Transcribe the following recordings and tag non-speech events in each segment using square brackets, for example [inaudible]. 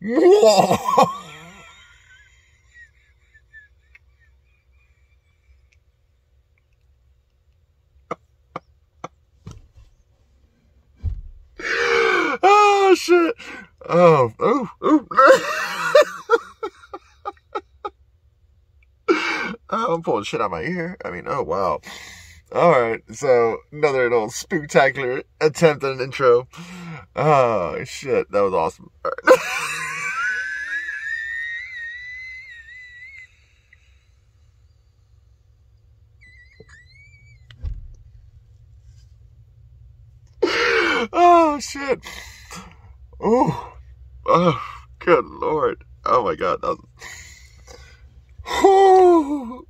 [laughs] oh shit. Oh, oh, oh. [laughs] oh, I'm pulling shit out of my ear. I mean, oh wow. All right, so another little spectacular attempt at an intro. Oh shit, that was awesome. [laughs] oh shit. Oh, oh, good lord. Oh my god, that was.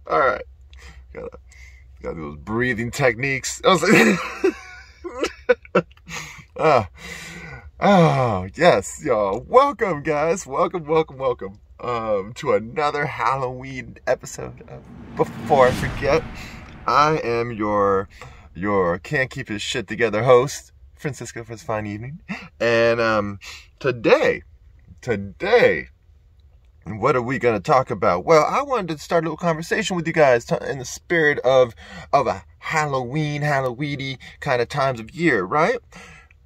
All right, gotta got those breathing techniques. I was like, [laughs] ah, oh yes, y'all. Welcome, guys. Welcome, welcome, welcome. Um, to another Halloween episode of Before I Forget. I am your your can't keep his shit together host, Francisco for this fine evening. And um, today, today, what are we going to talk about? Well, I wanted to start a little conversation with you guys in the spirit of of a Halloween, Halloweeny kind of times of year, right?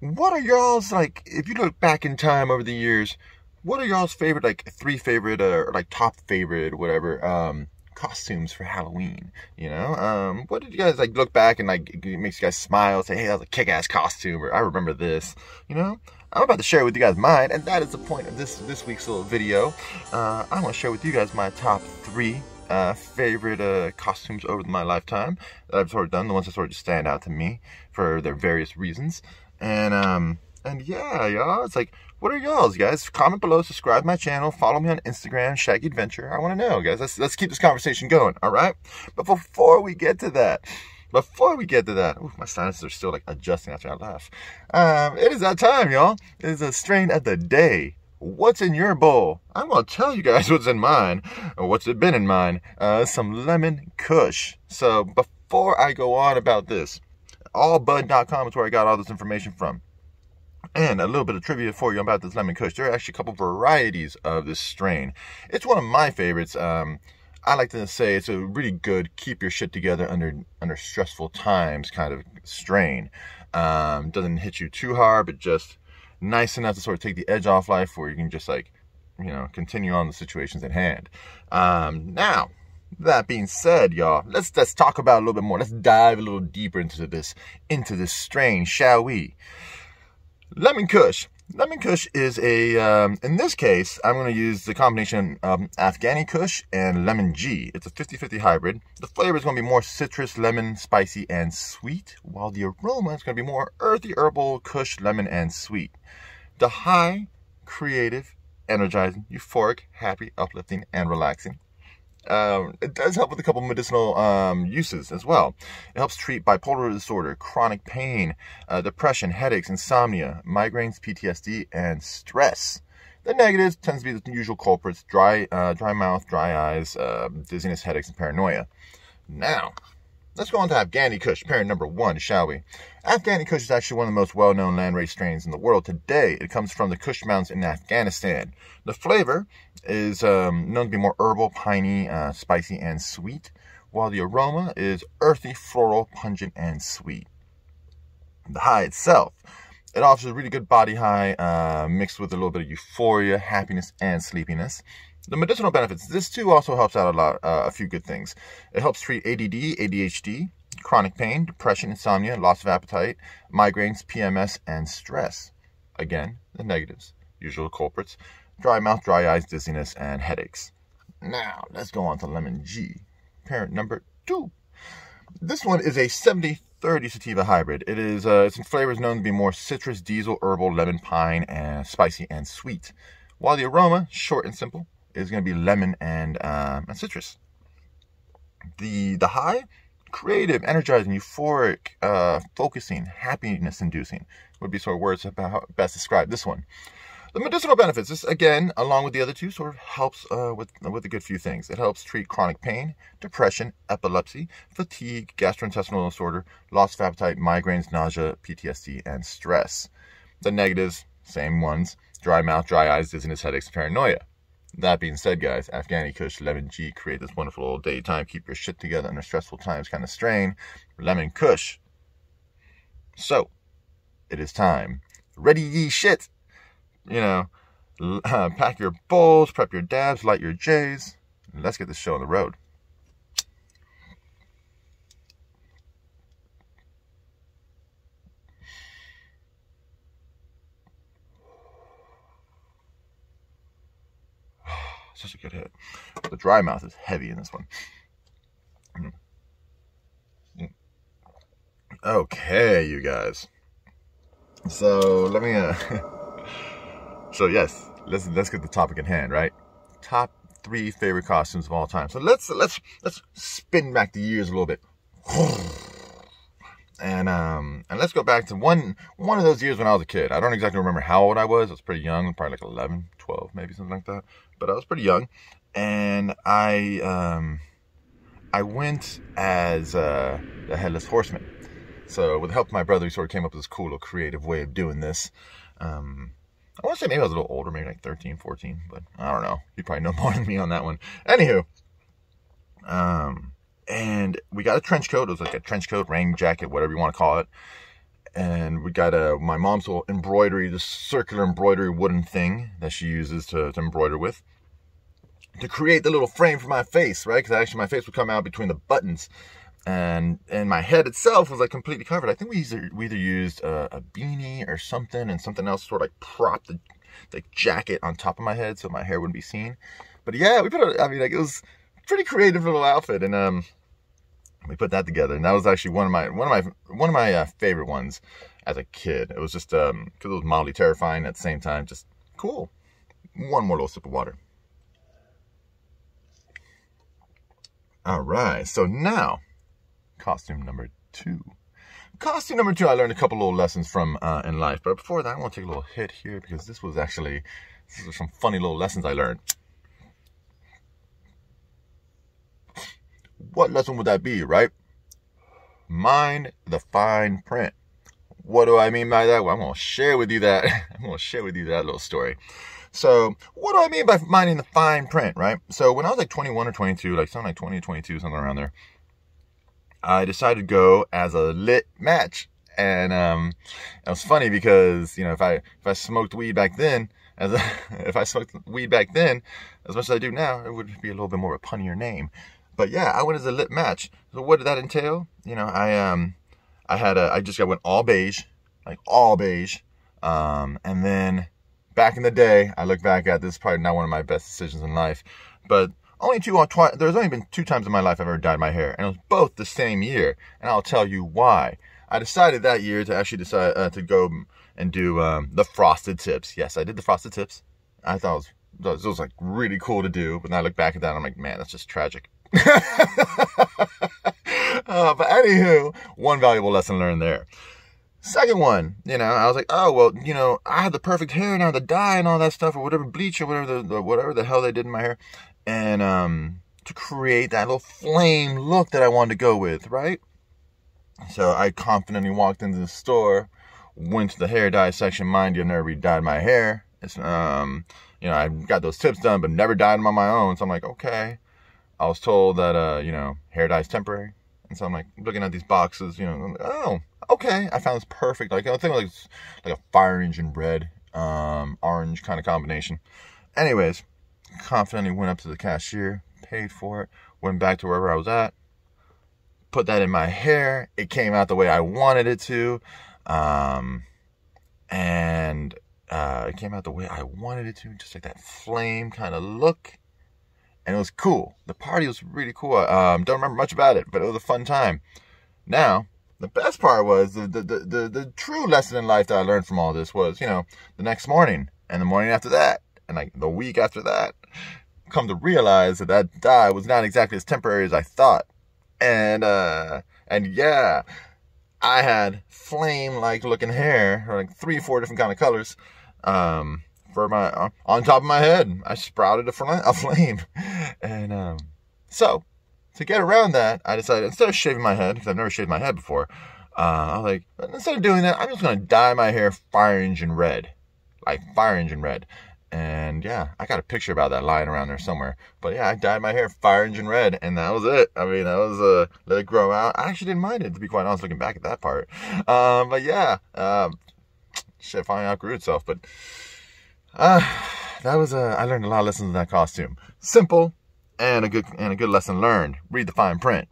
What are y'all's like? If you look back in time over the years, what are y'all's favorite like three favorite uh, or like top favorite whatever um costumes for Halloween. You know, um, what did you guys like look back and like makes you guys smile, say, "Hey, that was a kick-ass costume," or "I remember this." You know, I'm about to share with you guys mine, and that is the point of this this week's little video. Uh, I want to share with you guys my top three uh, favorite uh, costumes over my lifetime that I've sort of done, the ones that sort of stand out to me for their various reasons, and um, and yeah, y'all, it's like what are y'all's, guys? Comment below, subscribe my channel, follow me on Instagram, Shaggy Adventure. I want to know, guys. Let's, let's keep this conversation going, all right? But before we get to that, before we get to that, ooh, my sinuses are still like adjusting after I laugh. Um, it is that time, y'all. It is a strain of the day. What's in your bowl? I'm gonna tell you guys [laughs] what's in mine, or what's it been in mine. Uh, some lemon kush. So before I go on about this, allbud.com is where I got all this information from. And a little bit of trivia for you about this lemon kush. There are actually a couple varieties of this strain. It's one of my favorites. Um, I like to say it's a really good keep your shit together under under stressful times kind of strain. Um, doesn't hit you too hard, but just nice enough to sort of take the edge off life where you can just like, you know, continue on the situations at hand. Um, now, that being said, y'all, let's let's talk about a little bit more. Let's dive a little deeper into this into this strain, shall we? Lemon Kush. Lemon Kush is a, um, in this case, I'm going to use the combination of Afghani Kush and Lemon G. It's a 50-50 hybrid. The flavor is going to be more citrus, lemon, spicy, and sweet, while the aroma is going to be more earthy, herbal, Kush, lemon, and sweet. The high, creative, energizing, euphoric, happy, uplifting, and relaxing. Um, it does help with a couple medicinal um, uses as well. It helps treat bipolar disorder, chronic pain, uh, depression, headaches, insomnia, migraines, PTSD, and stress. The negatives tends to be the usual culprits: dry, uh, dry mouth, dry eyes, uh, dizziness, headaches, and paranoia. Now, Let's go on to Afghani Kush, parent number one, shall we? Afghani Kush is actually one of the most well-known landrace strains in the world today. It comes from the Kush Mountains in Afghanistan. The flavor is um, known to be more herbal, piney, uh, spicy, and sweet, while the aroma is earthy, floral, pungent, and sweet. The high itself, it offers a really good body high, uh, mixed with a little bit of euphoria, happiness, and sleepiness. The medicinal benefits. This too also helps out a lot, uh, a few good things. It helps treat ADD, ADHD, chronic pain, depression, insomnia, loss of appetite, migraines, PMS, and stress. Again, the negatives, usual culprits, dry mouth, dry eyes, dizziness, and headaches. Now, let's go on to Lemon G, parent number two. This one is a 70-30 sativa hybrid. It is, uh, its flavor is known to be more citrus, diesel, herbal, lemon, pine, and spicy and sweet. While the aroma, short and simple, is going to be lemon and, um, and citrus. The, the high, creative, energizing, euphoric, uh, focusing, happiness inducing would be sort of words about best describe this one. The medicinal benefits, this again, along with the other two, sort of helps uh, with, with a good few things. It helps treat chronic pain, depression, epilepsy, fatigue, gastrointestinal disorder, loss of appetite, migraines, nausea, PTSD, and stress. The negatives, same ones. dry mouth, dry eyes, dizziness, headaches, paranoia. That being said, guys, Afghani Kush Lemon G create this wonderful little daytime, keep your shit together under stressful times kind of strain. Lemon Kush. So, it is time. Ready ye shit. You know, [laughs] pack your bowls, prep your dabs, light your J's. Let's get this show on the road. Such a good hit. The dry mouth is heavy in this one. Okay, you guys. So let me. Uh, [laughs] so yes, let's let's get the topic in hand, right? Top three favorite costumes of all time. So let's let's let's spin back the years a little bit. [sighs] And um and let's go back to one one of those years when I was a kid. I don't exactly remember how old I was. I was pretty young, probably like 11, 12, maybe something like that. But I was pretty young and I um I went as uh the headless horseman. So with the help of my brother, we sort of came up with this cool little creative way of doing this. Um I want to say maybe I was a little older, maybe like 13, 14, but I don't know. You probably know [laughs] more than me on that one. Anywho, um, and we got a trench coat. It was like a trench coat, rain jacket, whatever you want to call it. And we got a my mom's little embroidery, this circular embroidery wooden thing that she uses to, to embroider with to create the little frame for my face, right? Because actually my face would come out between the buttons, and and my head itself was like completely covered. I think we either we either used a, a beanie or something, and something else sort of like prop the the jacket on top of my head so my hair wouldn't be seen. But yeah, we put a, I mean like it was pretty creative little outfit, and um, we put that together, and that was actually one of my one of my one of my uh, favorite ones as a kid. It was just um, because it was mildly terrifying at the same time, just cool. One more little sip of water. All right, so now costume number two. Costume number two, I learned a couple little lessons from uh, in life, but before that, I want to take a little hit here because this was actually this was some funny little lessons I learned. What lesson would that be, right? Mind the fine print. What do I mean by that? Well, I'm gonna share with you that. [laughs] I'm gonna share with you that little story. So, what do I mean by minding the fine print, right? So, when I was like 21 or 22, like something like 20 or 22, something around there, I decided to go as a lit match. And um, it was funny because, you know, if I if I smoked weed back then, as a, [laughs] if I smoked weed back then, as much as I do now, it would be a little bit more of a punnier name. But yeah, I went as a lit match. So what did that entail? You know, I um, I had a, I just got went all beige, like all beige. Um, and then back in the day, I look back at this probably not one of my best decisions in life, but only two or twice. There's only been two times in my life I've ever dyed my hair, and it was both the same year. And I'll tell you why. I decided that year to actually decide uh, to go and do um, the frosted tips. Yes, I did the frosted tips. I thought it was, it was like really cool to do, but then I look back at that, I'm like, man, that's just tragic. [laughs] uh, but anywho, one valuable lesson learned there. Second one, you know, I was like, oh well, you know, I had the perfect hair now, the dye and all that stuff, or whatever bleach or whatever the, whatever the hell they did in my hair, and um, to create that little flame look that I wanted to go with, right? So I confidently walked into the store, went to the hair dye section. Mind you, I've never redyed my hair. It's um, you know, I got those tips done, but never dyed them on my own. So I'm like, okay, I was told that, uh, you know, hair dye is temporary. And so I'm like looking at these boxes, you know, like, oh, okay. I found this perfect. Like, I think like, like a fire engine red, um, orange kind of combination. Anyways, confidently went up to the cashier, paid for it, went back to wherever I was at, put that in my hair. It came out the way I wanted it to. Um, and, uh, it came out the way I wanted it to, just like that flame kind of look and it was cool. The party was really cool. Um, don't remember much about it, but it was a fun time. Now, the best part was the, the, the, the, the true lesson in life that I learned from all this was, you know, the next morning and the morning after that and like the week after that, come to realize that that dye was not exactly as temporary as I thought. And, uh, and yeah, I had flame like looking hair, or like three, four different kind of colors. Um, for my uh, on top of my head. I sprouted a, fl- a flame, [laughs] and um, so to get around that, I decided instead of shaving my head because I've never shaved my head before, uh, I was like instead of doing that, I'm just gonna dye my hair fire engine red, like fire engine red. And yeah, I got a picture about that lying around there somewhere. But yeah, I dyed my hair fire engine red, and that was it. I mean, that was uh, let it grow out. I actually didn't mind it to be quite honest, looking back at that part. Um, but yeah, um, [tsk] shit finally outgrew itself. But uh, [sighs] that was uh, I learned a lot of lessons in that costume. Simple and a good and a good lesson learned. Read the fine print.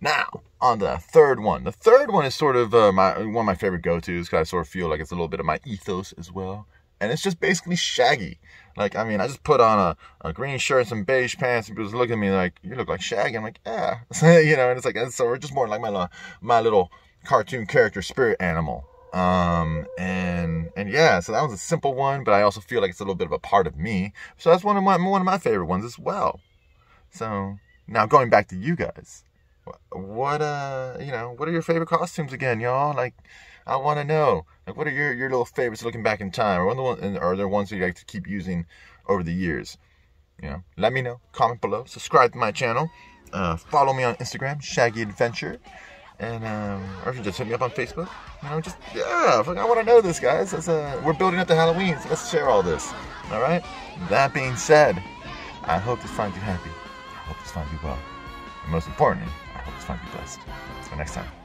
Now on the third one. The third one is sort of uh, my one of my favorite go-tos because I sort of feel like it's a little bit of my ethos as well and it's just basically Shaggy. Like, I mean, I just put on a, a green shirt, and some beige pants, and people look at me like, you look like Shaggy. I'm like, yeah. [laughs] you know, and it's like, and so we're just more like my, my little cartoon character spirit animal. Um, and, and yeah, so that was a simple one, but I also feel like it's a little bit of a part of me. So that's one of my, one of my favorite ones as well. So now going back to you guys, what, uh, you know, what are your favorite costumes again, y'all? Like, I want to know. Like, what are your, your little favorites looking back in time? Or, the one, are there ones that you like to keep using over the years? You know, let me know. Comment below. Subscribe to my channel. Uh, follow me on Instagram, Shaggy Adventure. And, um, or if you just hit me up on Facebook. You know, just, yeah, I want to know this, guys. Uh, we're building up to Halloween, so let's share all this. All right? That being said, I hope this finds you happy. Hope this finds you well. And most importantly, I hope this finds you blessed. Until next time.